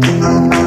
Thank you.